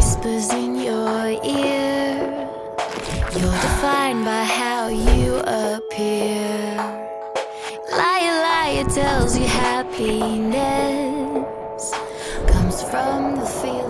whispers in your ear. You're defined by how you appear. Liar, liar tells you happiness comes from the feeling.